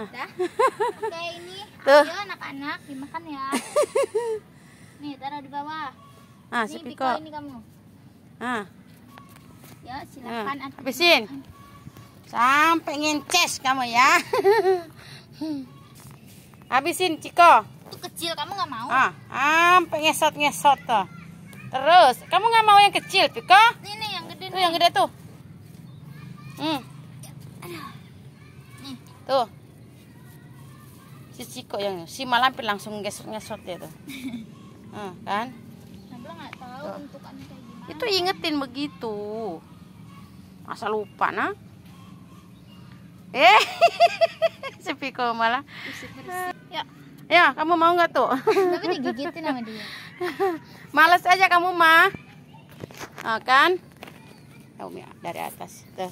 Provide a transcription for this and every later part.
Oke, ini Tuh. ayo anak-anak dimakan ya. Nih, taruh di bawah. Ah, si Nih, Piko. Piko ini kamu. Ah, Ya, ah. silakan. Ati. habisin. Sampai ngences kamu ya. Habisin, Ciko. Itu kecil, kamu nggak mau? Ah, sampai ngesot-ngesot tuh. Terus, kamu nggak mau yang kecil, Piko? Nih, nih yang gede Tuh nih. yang gede tuh. Hmm, Nih, tuh. Si Ciko yang si Malampir langsung ngesot-ngesot dia tuh. Ah, kan? Nggak tahu Tuh. bentukannya kayak gimana. Itu ingetin begitu. Masa lupa nah? Eh, si Piko malah. Ya, Ya, kamu mau nggak tuh? tapi digigitin sama dia. Males aja kamu mah. Ah, kan? Tahu ya dari atas. Tuh.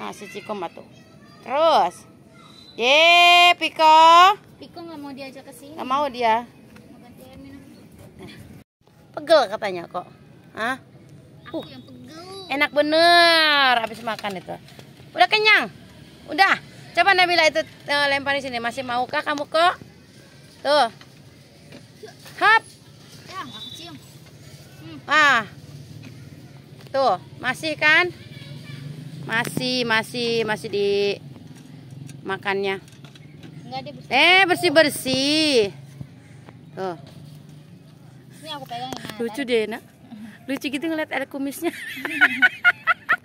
Nah, si Ciko mah tuh. Terus. Ye, Piko. Piko nggak mau diajak ke sini. Nggak mau dia. Pegel katanya kok. Hah? Aku yang pegel. Enak bener habis makan itu. Udah kenyang? Udah. Coba Nabila itu eh, lempar di sini. Masih maukah kamu kok? Tuh. Hap. Ya, kecium. Ah. Tuh, masih kan? Masih, masih, masih di makannya. Enggak dia bersih. Eh, bersih-bersih. Tuh, Ini aku pegangin. Nah, lucu deh, Nak. Lucu gitu ngeliat ada kumisnya.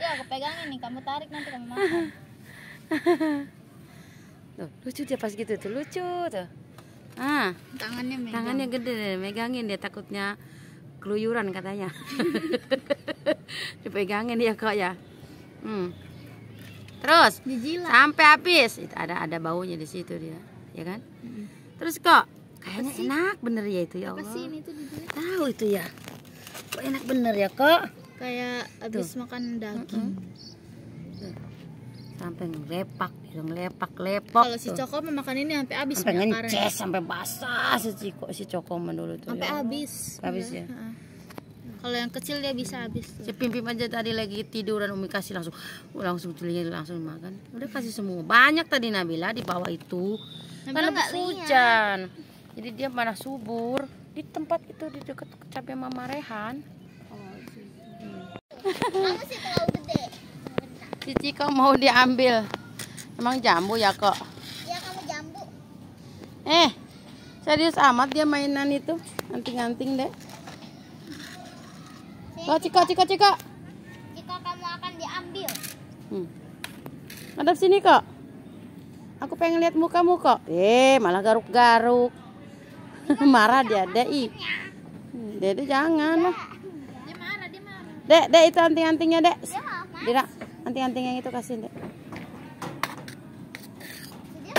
Ya, aku pegangin nih. Kamu tarik nanti kamu makan. Tuh, lucu dia pas gitu tuh, lucu tuh. Ah. Tangannya megang. Tangannya gede deh, megangin dia takutnya keluyuran katanya. Dipegangin dia kok ya. Hmm. Terus Dijilat. sampai habis. Itu ada ada baunya di situ dia, ya kan? Terus kok kayaknya enak bener ya itu ya Apa Allah. sih ini tuh? Tahu itu ya. Kok enak bener ya kok? Kayak abis makan daging. Sampai ngelepak, ngelepak lepok. Kalau si Coko memakan ini sampai habis sampai ngeces, sampai basah si Ciko, si Coko dulu tuh. Sampai ya habis. Habis Iya, ya? Kalau yang kecil dia bisa habis tuh. Si Pimpim aja tadi lagi tiduran Umi kasih langsung uh, langsung telinga langsung makan. Udah kasih semua. Banyak tadi Nabila di bawah itu. Nabila habis nggak lihat. hujan. Jadi dia mana subur di tempat itu di dekat cabai Mama Rehan. Kamu sih terlalu gede. Cici kok mau diambil. Emang jambu ya kok? Ya kamu jambu. Eh, serius amat dia mainan itu. Anting-anting deh. Kok Ciko, Ciko, Ciko. Jika kamu akan diambil. Hmm. Hadap sini kok. Aku pengen lihat mukamu kok. Eh, malah garuk-garuk. Marah dia, Dek. ih. Hmm, Dede jangan lah. Dia marah, dia marah. Dek, Dek itu anting-antingnya, Dek. Dia marah. Dira, anting-anting yang itu kasih, Dek. Dia.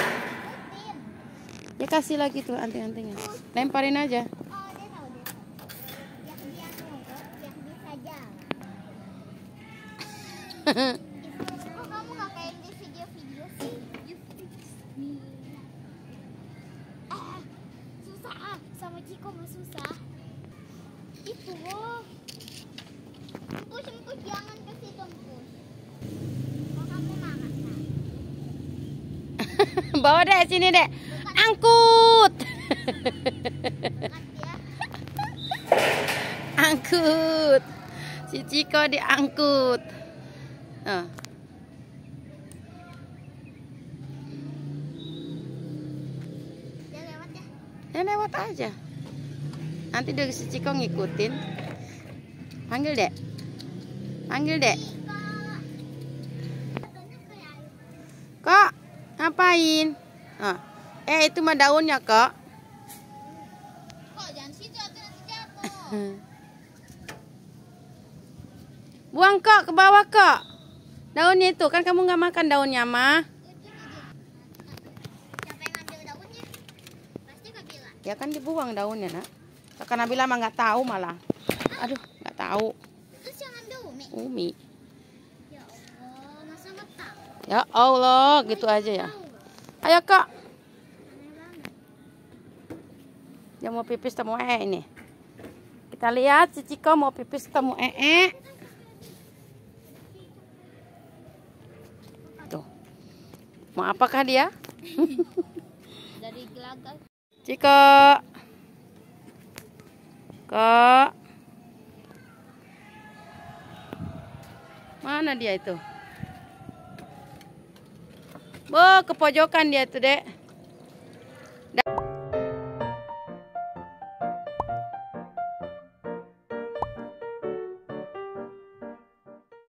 Ya kasih lagi tuh anting-antingnya. Lemparin aja. Oh, dia tahu dia. tahu. Yang dia nurut, yang bisa jalan. Kok kamu nggak kayak di video-video sih? Ah, susah ah. Sama Ciko mah susah. Itu loh. Empus, empus, jangan ke situ empus. Kok kamu makan? Nah, Bawa, Dek, sini, Dek. Angkut. bukan angkut. Si Ciko diangkut. Dia lewat ya. Ya lewat aja. Nanti dari si Ciko ngikutin. Panggil dek. Panggil dek. Kok, ngapain? Eh itu mah daunnya kok. Kok jangan situ nanti jatuh. Buang kok ke bawah kok. Daunnya itu kan kamu nggak makan daunnya bilang. Ya kan dibuang daunnya nak. Kakak Nabila mah nggak tahu malah. Aduh nggak tahu. Umi. Ya Allah, gitu aja ya. Ayo kak. Dia mau pipis temu ee ini. Kita lihat si Ciko mau pipis temu ee. Tuh. Mau apakah dia? Dari gelagat. Ciko. Kok. Mana dia itu? Bo, ke pojokan dia tuh, Dek.